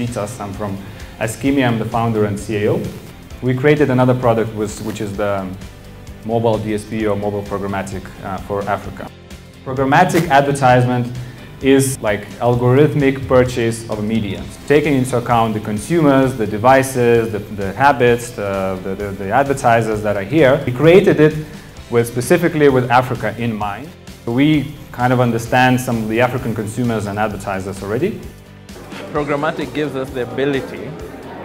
I'm from Eskimi, I'm the founder and CEO. We created another product which is the mobile DSP or mobile programmatic uh, for Africa. Programmatic advertisement is like algorithmic purchase of media, taking into account the consumers, the devices, the, the habits, the, the, the, advertisers that are here. We created it with specifically with Africa in mind. We kind of understand some of the African consumers and advertisers already. Programmatic gives us the ability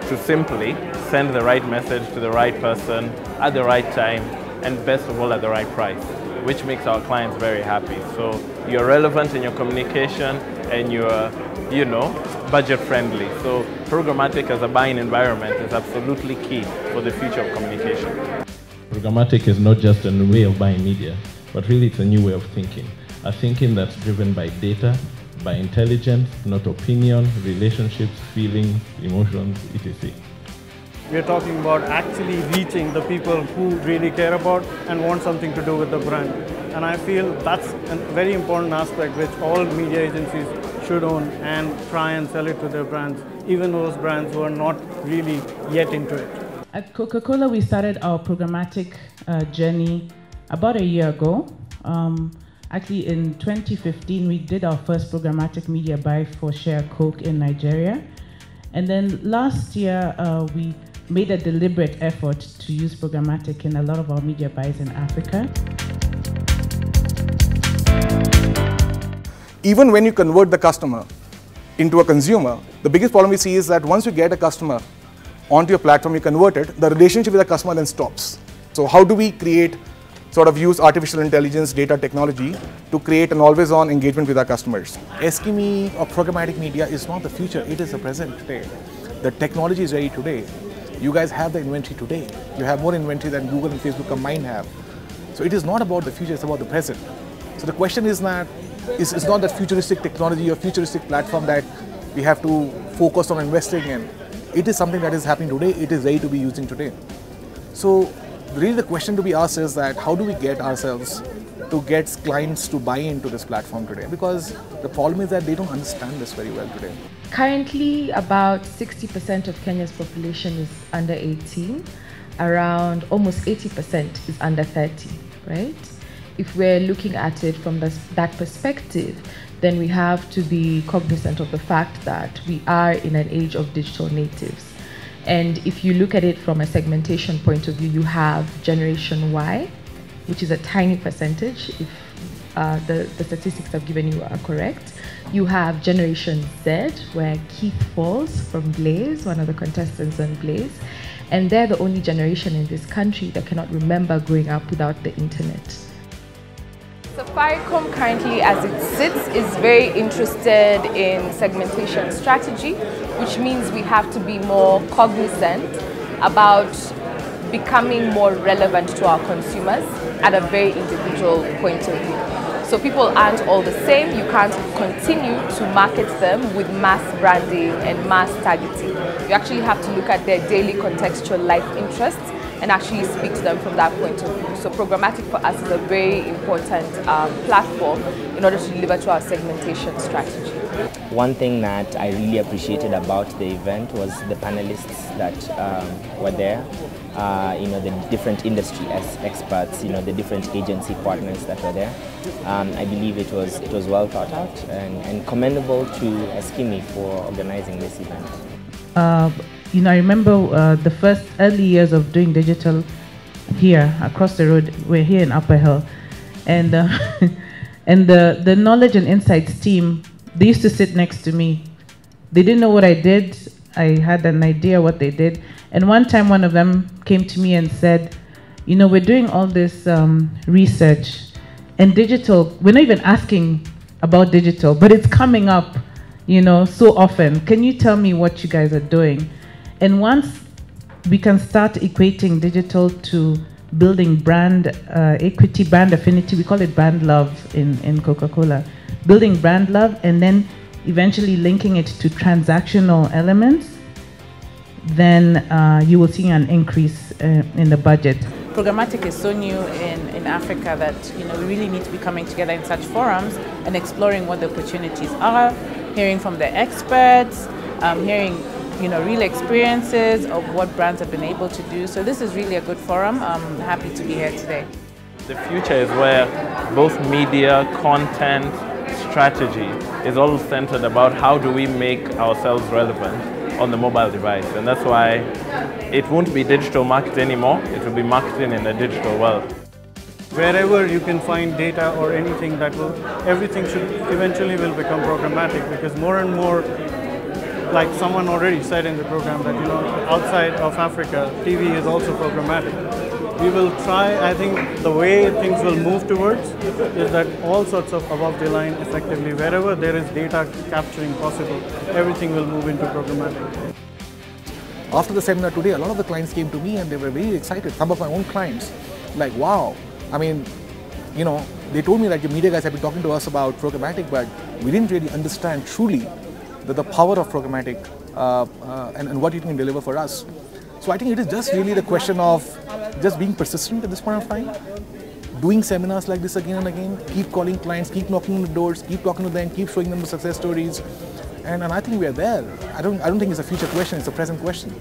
to simply send the right message to the right person at the right time and best of all at the right price which makes our clients very happy. So you're relevant in your communication and you're, you know, budget friendly. So programmatic as a buying environment is absolutely key for the future of communication. Programmatic is not just a new way of buying media, but really it's a new way of thinking. A thinking that's driven by data, by intelligence, not opinion, relationships, feelings, emotions, etc. We're talking about actually reaching the people who really care about and want something to do with the brand. And I feel that's a very important aspect which all media agencies should own and try and sell it to their brands, even those brands who are not really yet into it. At Coca-Cola, we started our programmatic uh, journey about a year ago. Um, actually, in 2015, we did our first programmatic media buy for Share Coke in Nigeria. And then last year, uh, we made a deliberate effort to use programmatic in a lot of our media buys in Africa. Even when you convert the customer into a consumer, the biggest problem we see is that once you get a customer onto your platform, you convert it, the relationship with the customer then stops. So how do we create, sort of use artificial intelligence, data technology to create an always-on engagement with our customers? Eskimi or programmatic media is not the future, it is the present today. The technology is ready today. You guys have the inventory today. You have more inventory than Google and Facebook combined have. So it is not about the future, it's about the present. So the question is not, is, is not that futuristic technology or futuristic platform that we have to focus on investing in. It is something that is happening today, it is ready to be using today. So really the question to be asked is that how do we get ourselves to get clients to buy into this platform today because the problem is that they don't understand this very well today. Currently, about 60% of Kenya's population is under 18. Around almost 80% is under 30, right? If we're looking at it from this, that perspective, then we have to be cognizant of the fact that we are in an age of digital natives. And if you look at it from a segmentation point of view, you have Generation Y, which is a tiny percentage if uh, the, the statistics I've given you are correct. You have Generation Z, where Keith falls from Blaze, one of the contestants on Blaze. And they're the only generation in this country that cannot remember growing up without the internet. Safaricom currently, as it sits, is very interested in segmentation strategy, which means we have to be more cognizant about becoming more relevant to our consumers at a very individual point of view. So people aren't all the same. You can't continue to market them with mass branding and mass targeting. You actually have to look at their daily contextual life interests and actually speak to them from that point of view. So programmatic for us is a very important um, platform in order to deliver to our segmentation strategy. One thing that I really appreciated about the event was the panelists that um, were there uh, you know, the different industry as experts, you know, the different agency partners that were there. Um, I believe it was, it was well thought out and, and commendable to Eskimi for organizing this event. Uh, you know, I remember uh, the first early years of doing digital here across the road. We're here in Upper Hill. And, uh, and the, the knowledge and insights team, they used to sit next to me. They didn't know what I did. I had an idea what they did. And one time, one of them came to me and said, You know, we're doing all this um, research and digital, we're not even asking about digital, but it's coming up, you know, so often. Can you tell me what you guys are doing? And once we can start equating digital to building brand uh, equity, brand affinity, we call it brand love in, in Coca Cola. Building brand love and then eventually linking it to transactional elements then uh, you will see an increase uh, in the budget. Programmatic is so new in, in Africa that you know we really need to be coming together in such forums and exploring what the opportunities are, hearing from the experts, um, hearing you know, real experiences of what brands have been able to do. So this is really a good forum. I'm happy to be here today. The future is where both media, content, strategy is all centered about how do we make ourselves relevant on the mobile device. And that's why it won't be digital marketing anymore. It will be marketing in a digital world. Wherever you can find data or anything that will, everything should eventually will become programmatic because more and more like someone already said in the program that you know outside of Africa, TV is also programmatic. We will try. I think the way things will move towards is that all sorts of above the line, effectively wherever there is data capturing possible, everything will move into programmatic. After the seminar today, a lot of the clients came to me and they were very excited. Some of my own clients, like, wow. I mean, you know, they told me that your media guys have been talking to us about programmatic, but we didn't really understand truly the, the power of programmatic uh, uh, and, and what it can deliver for us. So I think it is just really the question of just being persistent at this point of time, doing seminars like this again and again, keep calling clients, keep knocking on the doors, keep talking to them, keep showing them the success stories. And, and I think we are there. I don't, I don't think it's a future question, it's a present question.